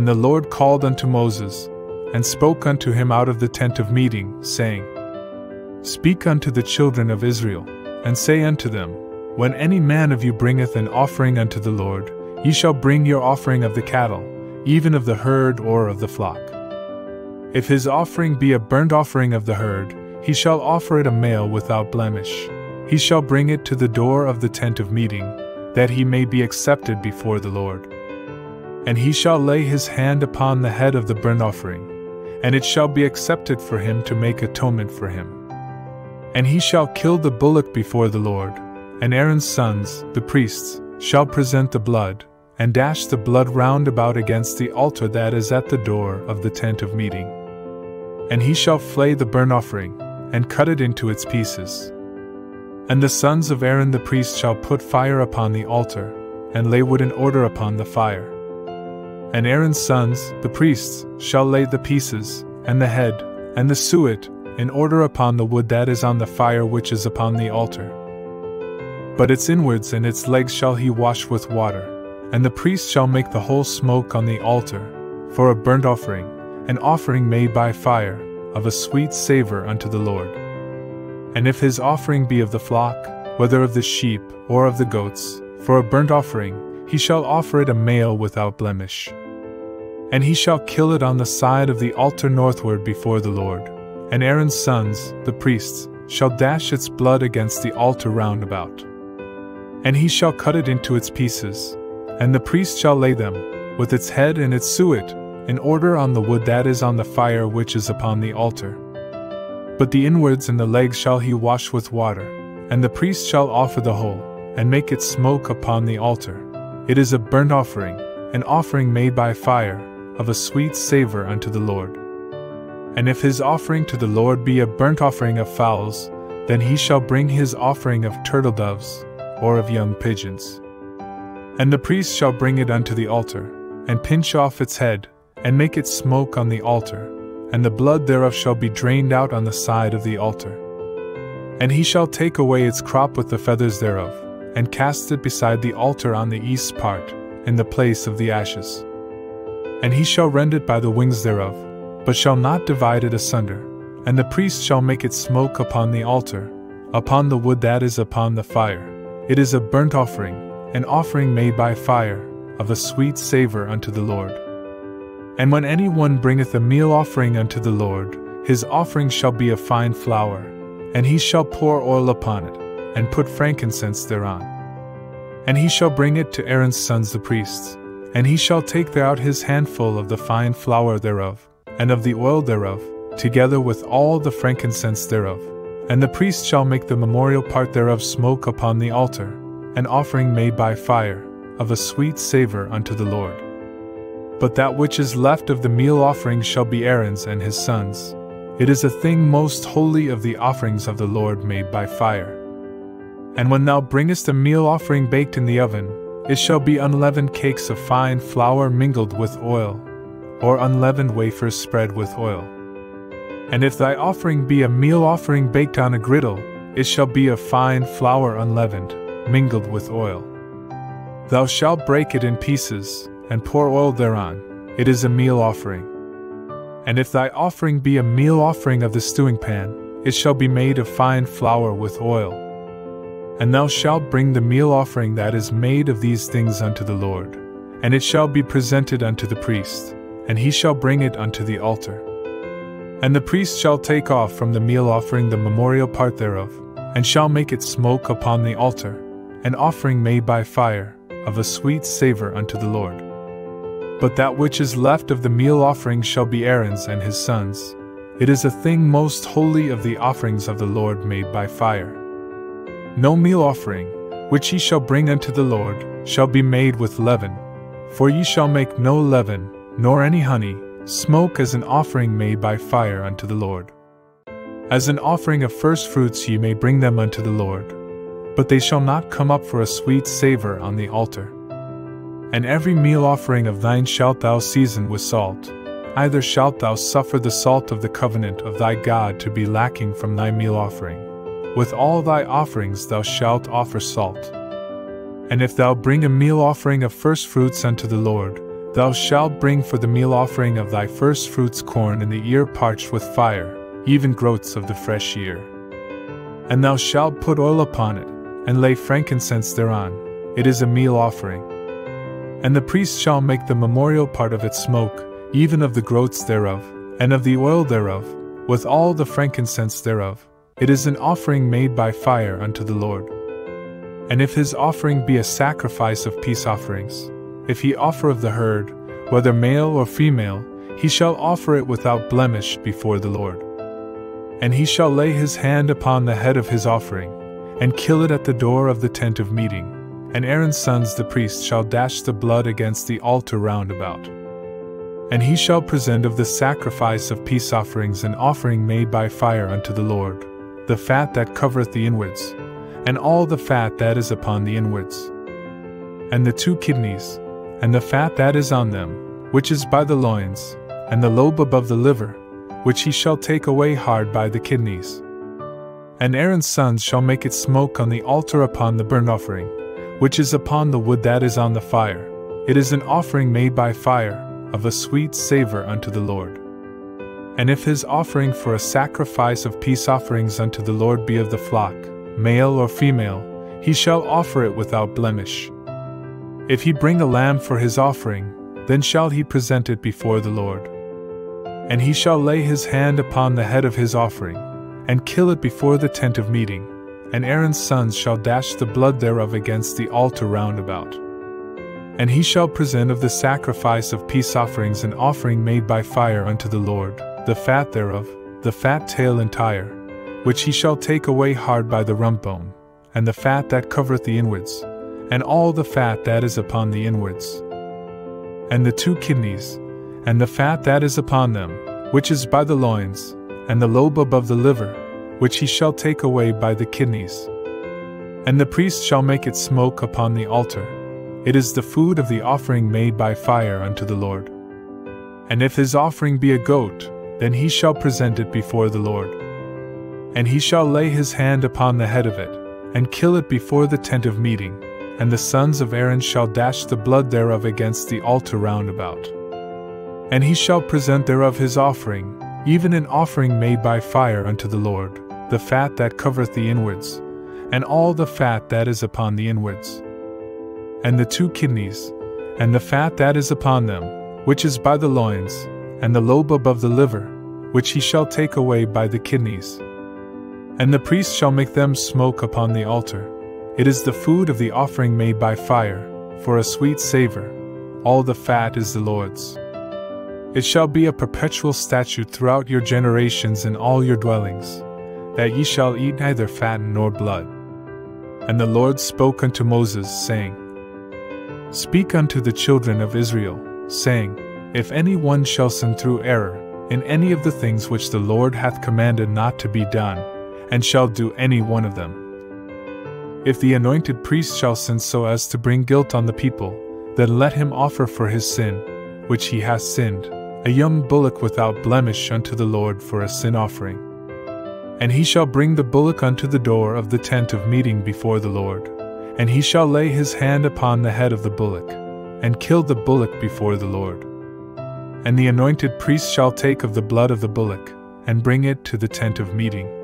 And the Lord called unto Moses, and spoke unto him out of the tent of meeting, saying, Speak unto the children of Israel, and say unto them, When any man of you bringeth an offering unto the Lord, ye shall bring your offering of the cattle, even of the herd or of the flock. If his offering be a burnt offering of the herd, he shall offer it a male without blemish. He shall bring it to the door of the tent of meeting, that he may be accepted before the Lord. And he shall lay his hand upon the head of the burnt offering, and it shall be accepted for him to make atonement for him. And he shall kill the bullock before the Lord, and Aaron's sons, the priests, shall present the blood, and dash the blood round about against the altar that is at the door of the tent of meeting. And he shall flay the burnt offering, and cut it into its pieces. And the sons of Aaron the priest shall put fire upon the altar, and lay wood in order upon the fire. And Aaron's sons, the priests, shall lay the pieces, and the head, and the suet, in order upon the wood that is on the fire which is upon the altar. But its inwards and its legs shall he wash with water, and the priest shall make the whole smoke on the altar, for a burnt offering, an offering made by fire, of a sweet savor unto the Lord. And if his offering be of the flock, whether of the sheep or of the goats, for a burnt offering, he shall offer it a male without blemish. And he shall kill it on the side of the altar northward before the Lord. And Aaron's sons, the priests, shall dash its blood against the altar round about. And he shall cut it into its pieces, and the priest shall lay them, with its head and its suet, in order on the wood that is on the fire which is upon the altar. But the inwards and the legs shall he wash with water, and the priest shall offer the whole, and make it smoke upon the altar. It is a burnt offering, an offering made by fire, of a sweet savor unto the Lord. And if his offering to the Lord be a burnt offering of fowls, then he shall bring his offering of turtle doves, or of young pigeons. And the priest shall bring it unto the altar, and pinch off its head, and make it smoke on the altar, and the blood thereof shall be drained out on the side of the altar. And he shall take away its crop with the feathers thereof, and cast it beside the altar on the east part, in the place of the ashes. And he shall rend it by the wings thereof, but shall not divide it asunder. And the priest shall make it smoke upon the altar, upon the wood that is upon the fire. It is a burnt offering, an offering made by fire, of a sweet savor unto the Lord. And when any one bringeth a meal offering unto the Lord, his offering shall be of fine flour, and he shall pour oil upon it, and put frankincense thereon. And he shall bring it to Aaron's sons the priests, and he shall take thereout his handful of the fine flour thereof, and of the oil thereof, together with all the frankincense thereof. And the priest shall make the memorial part thereof smoke upon the altar, an offering made by fire, of a sweet savor unto the Lord. But that which is left of the meal offering shall be Aaron's and his sons. It is a thing most holy of the offerings of the Lord made by fire. And when thou bringest a meal offering baked in the oven, it shall be unleavened cakes of fine flour mingled with oil, or unleavened wafers spread with oil. And if thy offering be a meal offering baked on a griddle, it shall be of fine flour unleavened, mingled with oil. Thou shalt break it in pieces, and pour oil thereon, it is a meal offering. And if thy offering be a meal offering of the stewing pan, it shall be made of fine flour with oil and thou shalt bring the meal offering that is made of these things unto the Lord, and it shall be presented unto the priest, and he shall bring it unto the altar. And the priest shall take off from the meal offering the memorial part thereof, and shall make it smoke upon the altar, an offering made by fire, of a sweet savor unto the Lord. But that which is left of the meal offering shall be Aaron's and his sons. It is a thing most holy of the offerings of the Lord made by fire. No meal offering, which ye shall bring unto the Lord, shall be made with leaven. For ye shall make no leaven, nor any honey, smoke as an offering made by fire unto the Lord. As an offering of first fruits ye may bring them unto the Lord, but they shall not come up for a sweet savour on the altar. And every meal offering of thine shalt thou season with salt. Either shalt thou suffer the salt of the covenant of thy God to be lacking from thy meal offering with all thy offerings thou shalt offer salt. And if thou bring a meal offering of first fruits unto the Lord, Thou shalt bring for the meal offering of thy first fruits corn in the ear parched with fire, even groats of the fresh ear. And thou shalt put oil upon it, and lay frankincense thereon. It is a meal offering. And the priest shall make the memorial part of it smoke, even of the groats thereof, and of the oil thereof, with all the frankincense thereof. It is an offering made by fire unto the Lord. And if his offering be a sacrifice of peace offerings, if he offer of the herd, whether male or female, he shall offer it without blemish before the Lord. And he shall lay his hand upon the head of his offering, and kill it at the door of the tent of meeting. And Aaron's sons the priests shall dash the blood against the altar round about. And he shall present of the sacrifice of peace offerings an offering made by fire unto the Lord, the fat that covereth the inwards, and all the fat that is upon the inwards, and the two kidneys, and the fat that is on them, which is by the loins, and the lobe above the liver, which he shall take away hard by the kidneys. And Aaron's sons shall make it smoke on the altar upon the burnt offering, which is upon the wood that is on the fire. It is an offering made by fire, of a sweet savor unto the Lord. And if his offering for a sacrifice of peace offerings unto the Lord be of the flock, male or female, he shall offer it without blemish. If he bring a lamb for his offering, then shall he present it before the Lord. And he shall lay his hand upon the head of his offering, and kill it before the tent of meeting, and Aaron's sons shall dash the blood thereof against the altar round about. And he shall present of the sacrifice of peace offerings an offering made by fire unto the Lord, the fat thereof, the fat tail entire, which he shall take away hard by the rump bone, and the fat that covereth the inwards, and all the fat that is upon the inwards, and the two kidneys, and the fat that is upon them, which is by the loins, and the lobe above the liver, which he shall take away by the kidneys. And the priest shall make it smoke upon the altar. It is the food of the offering made by fire unto the Lord. And if his offering be a goat, then he shall present it before the Lord. And he shall lay his hand upon the head of it, and kill it before the tent of meeting and the sons of Aaron shall dash the blood thereof against the altar round about. And he shall present thereof his offering, even an offering made by fire unto the Lord, the fat that covereth the inwards, and all the fat that is upon the inwards, and the two kidneys, and the fat that is upon them, which is by the loins, and the lobe above the liver, which he shall take away by the kidneys. And the priest shall make them smoke upon the altar it is the food of the offering made by fire, for a sweet savor. All the fat is the Lord's. It shall be a perpetual statute throughout your generations in all your dwellings, that ye shall eat neither fat nor blood. And the Lord spoke unto Moses, saying, Speak unto the children of Israel, saying, If any one shall sin through error, in any of the things which the Lord hath commanded not to be done, and shall do any one of them, if the anointed priest shall sin so as to bring guilt on the people, then let him offer for his sin, which he has sinned, a young bullock without blemish unto the Lord for a sin offering. And he shall bring the bullock unto the door of the tent of meeting before the Lord, and he shall lay his hand upon the head of the bullock, and kill the bullock before the Lord. And the anointed priest shall take of the blood of the bullock, and bring it to the tent of meeting